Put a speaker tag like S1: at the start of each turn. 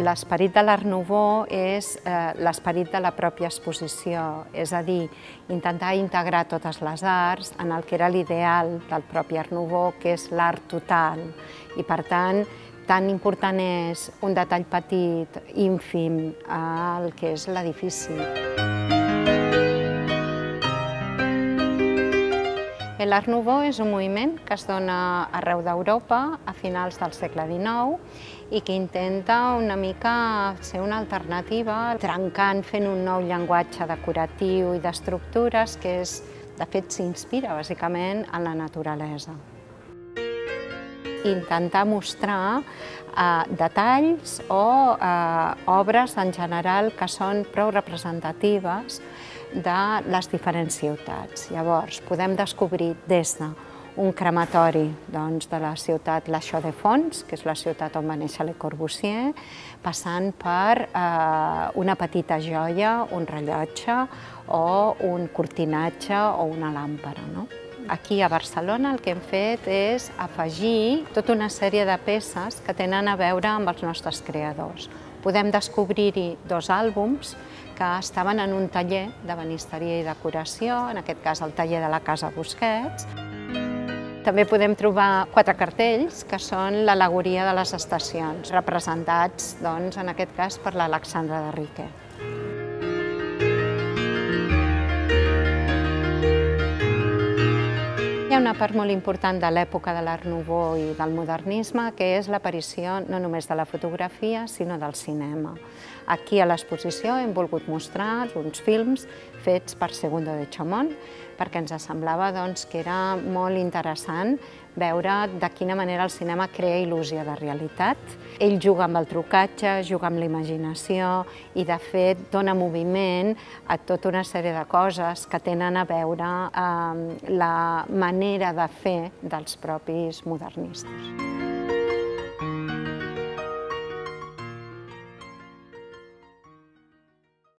S1: l'esperit de l'Art Nouveau és eh, l'esperit de la pròpia exposició, és a dir, intentar integrar totes les arts en el que era l'ideal del propi Art Nouveau, que és l'art total. I per tant, tan important és un detall petit, ínfim, al que és l'edifici. L'Art Nouveau és un moviment que es dona arreu d'Europa a finals del segle XIX i que intenta una mica ser una alternativa, trencant, fent un nou llenguatge decoratiu i d'estructures que és, de fet s'inspira bàsicament en la naturalesa. Intentar mostrar eh, detalls o eh, obres en general que són prou representatives de les diferents ciutats. Llavors, podem descobrir des de un crematori doncs, de la ciutat La Chaux-de-Fonds, que és la ciutat on va néixer Le Corbusier, passant per eh, una petita joia, un rellotge o un cortinatge o una làmpara. No? Aquí a Barcelona el que hem fet és afegir tota una sèrie de peces que tenen a veure amb els nostres creadors. Podem descobrir-hi dos àlbums que estaven en un taller de banisteria i decoració, en aquest cas el taller de la Casa Busquets. També podem trobar quatre cartells que són l'alegoria de les estacions, representats, doncs, en aquest cas, per l'Alexandra de Riquer. Una part molt important de l'època de l'Art Nouveau i del modernisme, que és l'aparició no només de la fotografia, sinó del cinema. Aquí a l'exposició hem volgut mostrar uns films fets per Segundo de Chamont, perquè ens semblava doncs, que era molt interessant veure de quina manera el cinema crea il·lusió de realitat. Ell juga amb el trucatge, juga amb la imaginació i, de fet, dona moviment a tota una sèrie de coses que tenen a veure amb la manera de fer dels propis modernistes.